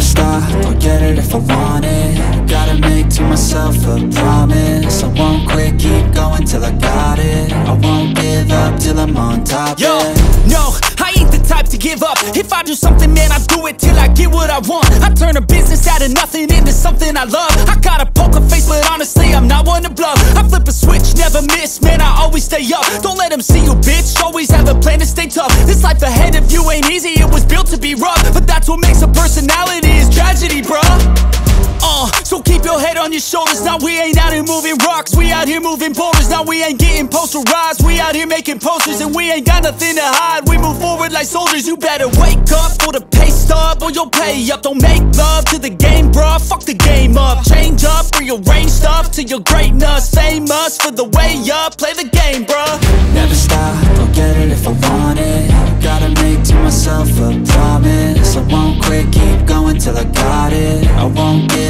a star, I'll get it if I want it. Gotta make to myself a promise. I won't quit, keep going till I got it. I won't give up till I'm on top, Yo, no, I ain't the type to give up. If I do something, man, I do it till I get what I want. I turn a business out of nothing into something I love. I got a poker face, but honestly, I'm not one to bluff. I flip a never miss, man, I always stay up. Don't let them see you, bitch, always have a plan to stay tough. This life ahead of you ain't easy, it was built to be rough. But that's what makes a personality, is tragedy, bruh. uh, keep your head on your shoulders. Now we ain't out here moving rocks. We out here moving boulders. Now we ain't getting posterized. We out here making posters and we ain't got nothing to hide. We move forward like soldiers. You better wake up for the pay stub or you'll pay up. Don't make love to the game, bruh. Fuck the game up. Change up, rearrange stuff to your greatness. Famous for the way up. Play the game, bruh. Never stop, I'll get it if I want it Gotta make to myself a promise I won't quit, keep going till I got it I won't give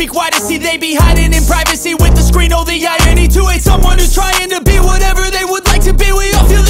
speak wider See, they be hiding in privacy with the screen, oh the irony To hate someone who's trying to be whatever they would like to be. We all feel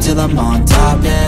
till I'm on top, yeah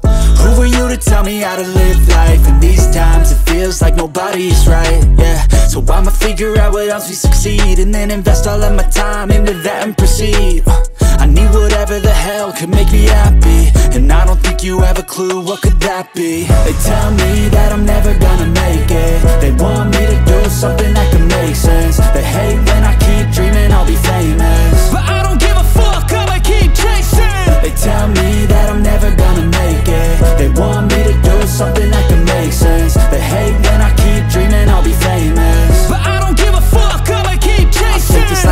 who are you to tell me how to live life? In these times it feels like nobody's right, yeah. So I'ma figure out what else we succeed And then invest all of my time into that and proceed. I need whatever the hell could make me happy. And I don't think you have a clue what could that be. They tell me that I'm never gonna make it. They want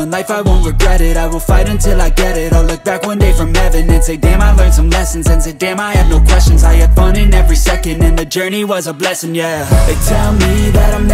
One life, I won't regret it. I will fight until I get it. I'll look back one day from heaven And say, damn, I learned some lessons. And say, damn, I had no questions. I had fun in every second And the journey was a blessing, yeah. They tell me that I'm